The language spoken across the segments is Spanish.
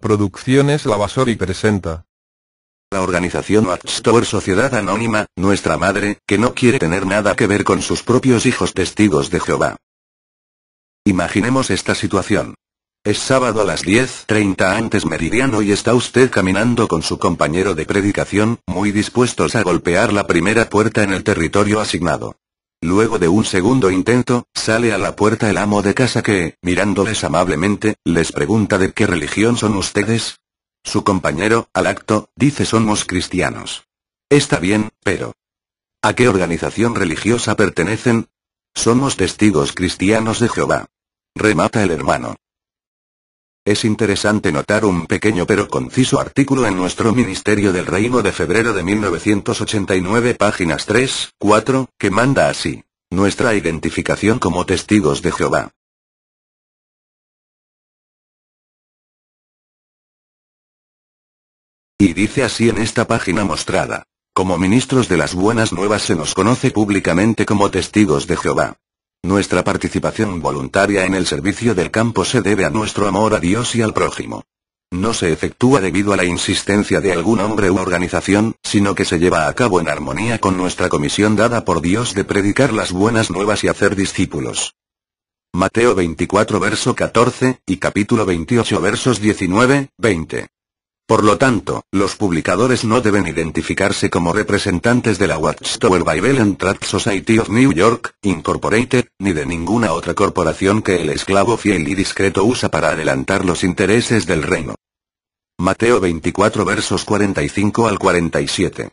Producciones Lavasori presenta. La organización Watchtower Sociedad Anónima, nuestra madre, que no quiere tener nada que ver con sus propios hijos testigos de Jehová. Imaginemos esta situación. Es sábado a las 10.30 antes meridiano y está usted caminando con su compañero de predicación, muy dispuestos a golpear la primera puerta en el territorio asignado. Luego de un segundo intento, sale a la puerta el amo de casa que, mirándoles amablemente, les pregunta de qué religión son ustedes. Su compañero, al acto, dice somos cristianos. Está bien, pero... ¿A qué organización religiosa pertenecen? Somos testigos cristianos de Jehová. Remata el hermano. Es interesante notar un pequeño pero conciso artículo en nuestro Ministerio del Reino de febrero de 1989 páginas 3, 4, que manda así. Nuestra identificación como testigos de Jehová. Y dice así en esta página mostrada. Como ministros de las buenas nuevas se nos conoce públicamente como testigos de Jehová. Nuestra participación voluntaria en el servicio del campo se debe a nuestro amor a Dios y al prójimo. No se efectúa debido a la insistencia de algún hombre u organización, sino que se lleva a cabo en armonía con nuestra comisión dada por Dios de predicar las buenas nuevas y hacer discípulos. Mateo 24 verso 14, y capítulo 28 versos 19, 20. Por lo tanto, los publicadores no deben identificarse como representantes de la Watchtower Bible and Tract Society of New York, Incorporated, ni de ninguna otra corporación que el esclavo fiel y discreto usa para adelantar los intereses del reino. Mateo 24 versos 45 al 47.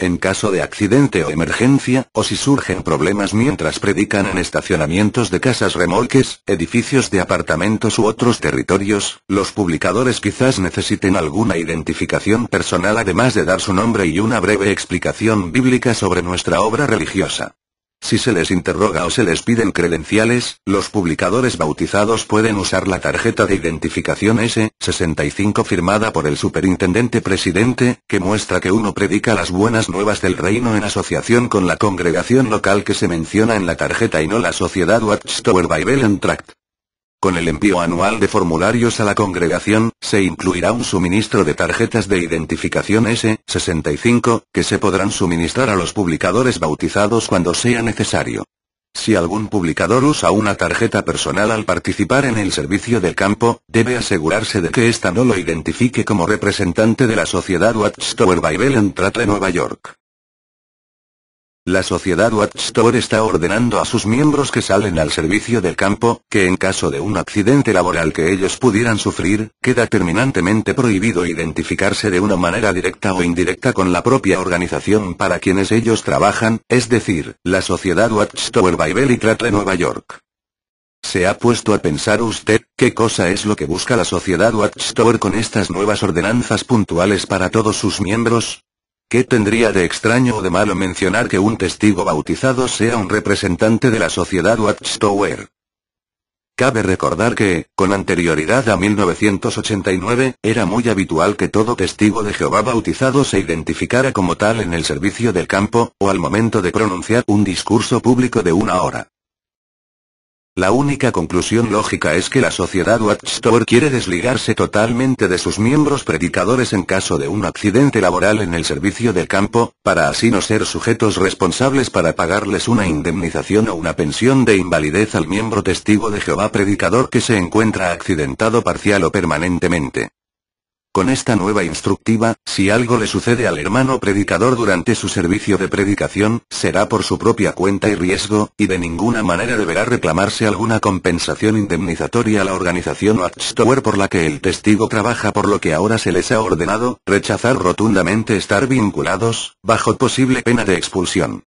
En caso de accidente o emergencia, o si surgen problemas mientras predican en estacionamientos de casas remolques, edificios de apartamentos u otros territorios, los publicadores quizás necesiten alguna identificación personal además de dar su nombre y una breve explicación bíblica sobre nuestra obra religiosa. Si se les interroga o se les piden credenciales, los publicadores bautizados pueden usar la tarjeta de identificación S65 firmada por el superintendente presidente, que muestra que uno predica las buenas nuevas del reino en asociación con la congregación local que se menciona en la tarjeta y no la sociedad Watchtower Bible and Tract. Con el envío anual de formularios a la congregación, se incluirá un suministro de tarjetas de identificación S65, que se podrán suministrar a los publicadores bautizados cuando sea necesario. Si algún publicador usa una tarjeta personal al participar en el servicio del campo, debe asegurarse de que ésta no lo identifique como representante de la sociedad Watchtower Bible and Tract de Nueva York. La sociedad Watchtower está ordenando a sus miembros que salen al servicio del campo, que en caso de un accidente laboral que ellos pudieran sufrir, queda terminantemente prohibido identificarse de una manera directa o indirecta con la propia organización para quienes ellos trabajan, es decir, la sociedad Watchtower Bible y de Nueva York. ¿Se ha puesto a pensar usted, qué cosa es lo que busca la sociedad Watchtower con estas nuevas ordenanzas puntuales para todos sus miembros? ¿Qué tendría de extraño o de malo mencionar que un testigo bautizado sea un representante de la sociedad Watchtower? Cabe recordar que, con anterioridad a 1989, era muy habitual que todo testigo de Jehová bautizado se identificara como tal en el servicio del campo, o al momento de pronunciar un discurso público de una hora. La única conclusión lógica es que la sociedad Watchtower quiere desligarse totalmente de sus miembros predicadores en caso de un accidente laboral en el servicio del campo, para así no ser sujetos responsables para pagarles una indemnización o una pensión de invalidez al miembro testigo de Jehová predicador que se encuentra accidentado parcial o permanentemente. Con esta nueva instructiva, si algo le sucede al hermano predicador durante su servicio de predicación, será por su propia cuenta y riesgo, y de ninguna manera deberá reclamarse alguna compensación indemnizatoria a la organización Watchtower por la que el testigo trabaja por lo que ahora se les ha ordenado, rechazar rotundamente estar vinculados, bajo posible pena de expulsión.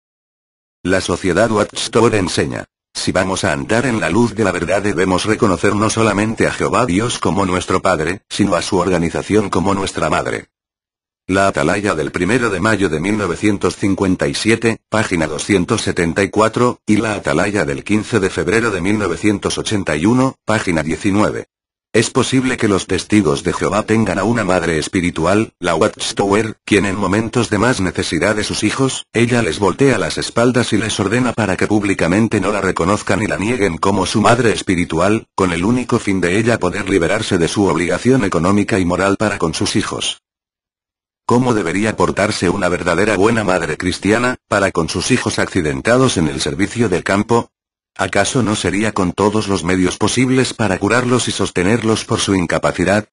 La sociedad Watchtower enseña. Si vamos a andar en la luz de la verdad debemos reconocer no solamente a Jehová Dios como nuestro Padre, sino a su organización como nuestra Madre. La Atalaya del 1 de mayo de 1957, página 274, y la Atalaya del 15 de febrero de 1981, página 19. Es posible que los testigos de Jehová tengan a una madre espiritual, la Watchtower, quien en momentos de más necesidad de sus hijos, ella les voltea las espaldas y les ordena para que públicamente no la reconozcan y la nieguen como su madre espiritual, con el único fin de ella poder liberarse de su obligación económica y moral para con sus hijos. ¿Cómo debería portarse una verdadera buena madre cristiana, para con sus hijos accidentados en el servicio del campo? ¿Acaso no sería con todos los medios posibles para curarlos y sostenerlos por su incapacidad?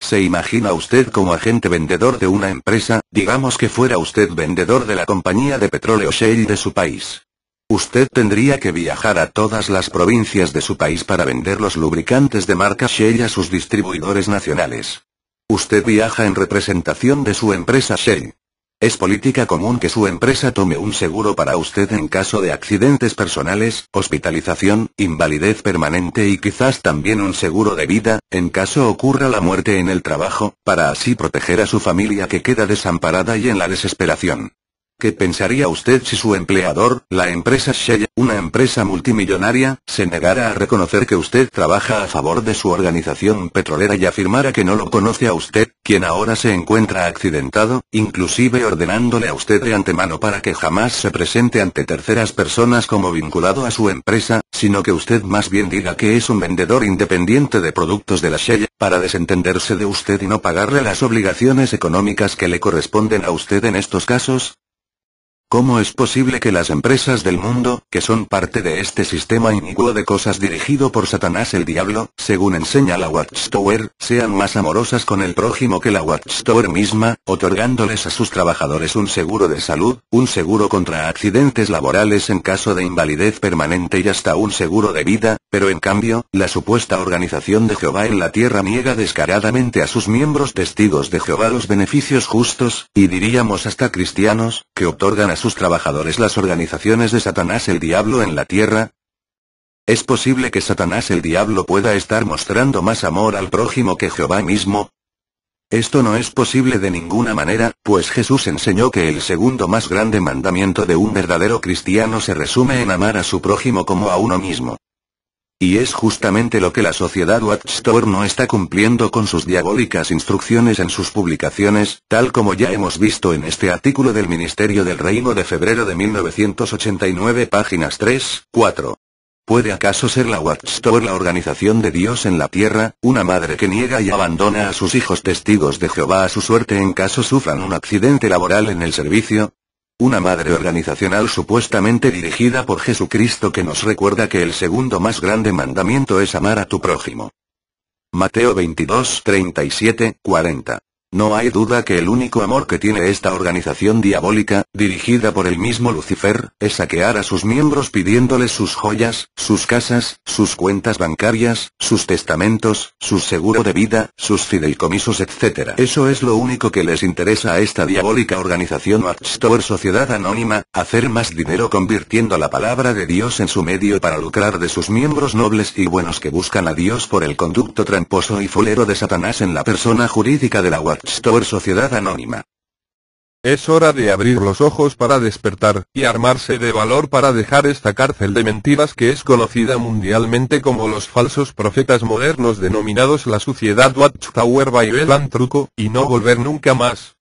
¿Se imagina usted como agente vendedor de una empresa, digamos que fuera usted vendedor de la compañía de petróleo Shell de su país? Usted tendría que viajar a todas las provincias de su país para vender los lubricantes de marca Shell a sus distribuidores nacionales. Usted viaja en representación de su empresa Shell. Es política común que su empresa tome un seguro para usted en caso de accidentes personales, hospitalización, invalidez permanente y quizás también un seguro de vida, en caso ocurra la muerte en el trabajo, para así proteger a su familia que queda desamparada y en la desesperación. ¿Qué pensaría usted si su empleador, la empresa Shell, una empresa multimillonaria, se negara a reconocer que usted trabaja a favor de su organización petrolera y afirmara que no lo conoce a usted, quien ahora se encuentra accidentado, inclusive ordenándole a usted de antemano para que jamás se presente ante terceras personas como vinculado a su empresa, sino que usted más bien diga que es un vendedor independiente de productos de la Shell, para desentenderse de usted y no pagarle las obligaciones económicas que le corresponden a usted en estos casos? ¿Cómo es posible que las empresas del mundo, que son parte de este sistema inicuo de cosas dirigido por Satanás el diablo, según enseña la Watchtower, sean más amorosas con el prójimo que la Watchtower misma, otorgándoles a sus trabajadores un seguro de salud, un seguro contra accidentes laborales en caso de invalidez permanente y hasta un seguro de vida, pero en cambio, la supuesta organización de Jehová en la tierra niega descaradamente a sus miembros testigos de Jehová los beneficios justos, y diríamos hasta cristianos, que otorgan a sus trabajadores las organizaciones de Satanás el Diablo en la tierra? ¿Es posible que Satanás el Diablo pueda estar mostrando más amor al prójimo que Jehová mismo? Esto no es posible de ninguna manera, pues Jesús enseñó que el segundo más grande mandamiento de un verdadero cristiano se resume en amar a su prójimo como a uno mismo. Y es justamente lo que la sociedad Watchtower no está cumpliendo con sus diabólicas instrucciones en sus publicaciones, tal como ya hemos visto en este artículo del Ministerio del Reino de febrero de 1989 páginas 3, 4. ¿Puede acaso ser la Watchtower la organización de Dios en la tierra, una madre que niega y abandona a sus hijos testigos de Jehová a su suerte en caso sufran un accidente laboral en el servicio? Una madre organizacional supuestamente dirigida por Jesucristo que nos recuerda que el segundo más grande mandamiento es amar a tu prójimo. Mateo 22, 37, 40. No hay duda que el único amor que tiene esta organización diabólica, dirigida por el mismo Lucifer, es saquear a sus miembros pidiéndoles sus joyas, sus casas, sus cuentas bancarias, sus testamentos, su seguro de vida, sus fideicomisos etc. Eso es lo único que les interesa a esta diabólica organización Watchtower Sociedad Anónima, hacer más dinero convirtiendo la palabra de Dios en su medio para lucrar de sus miembros nobles y buenos que buscan a Dios por el conducto tramposo y fulero de Satanás en la persona jurídica de la Watchtower Sociedad Anónima. Es hora de abrir los ojos para despertar, y armarse de valor para dejar esta cárcel de mentiras que es conocida mundialmente como los falsos profetas modernos denominados la Sociedad Watchtower Bible Truco, y no volver nunca más.